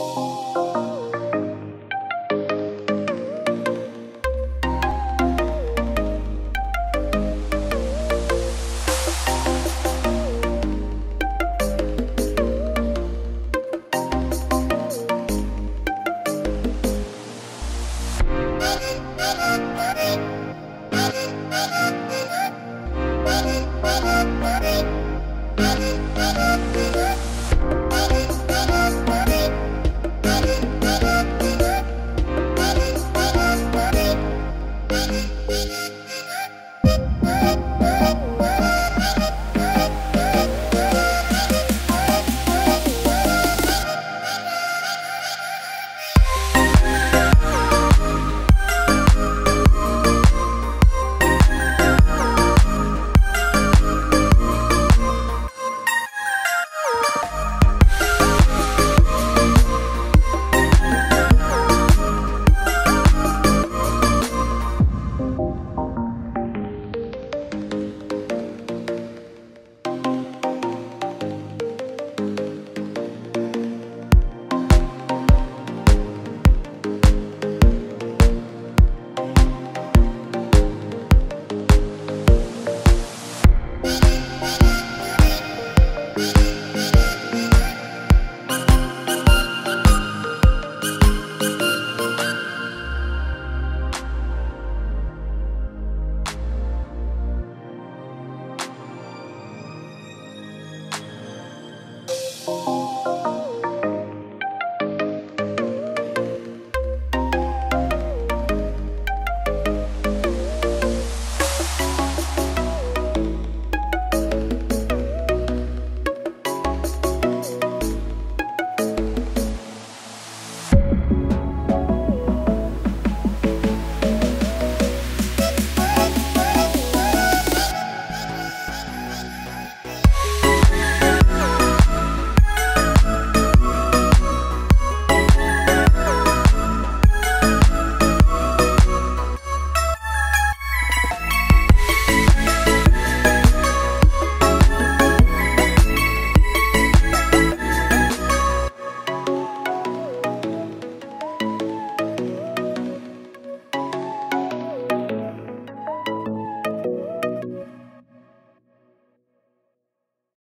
you you